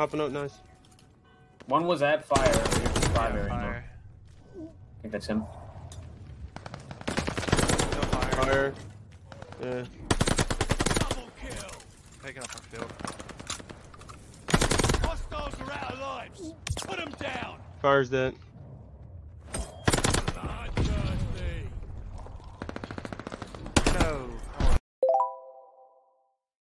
Popping up, nice. One was at fire. Five Yeah, fire. I think that's him. No fire. Fire. Yeah. Taking up our field. Hostiles are out of lives. Put them down. Fire's dead.